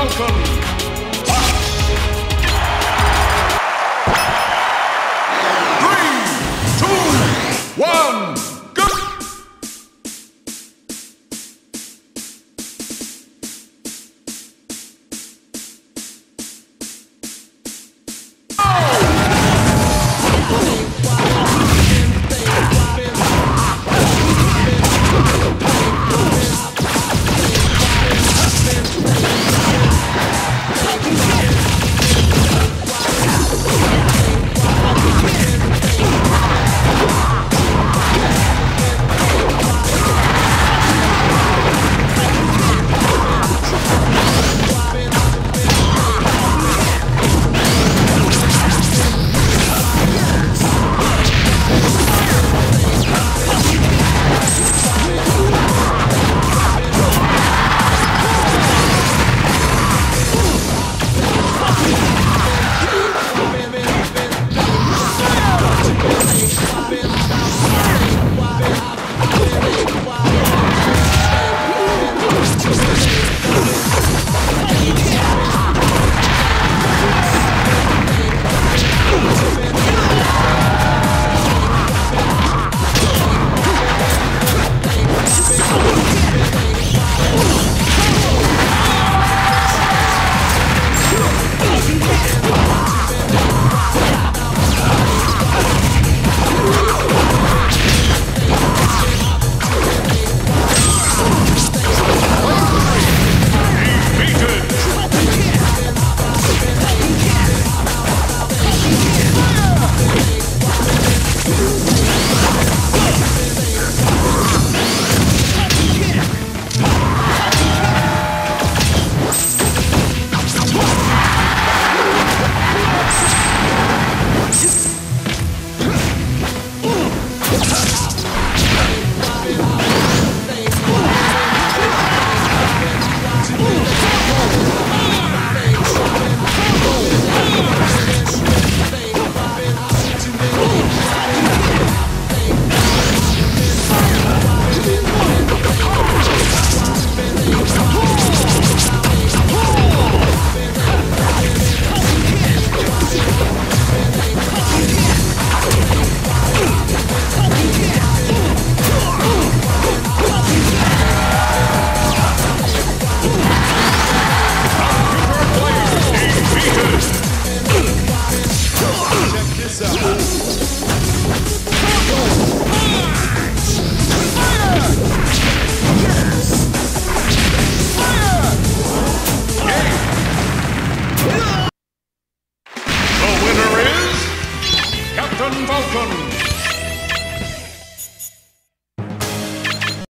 Falcon. Three, two, one, go! Falcon.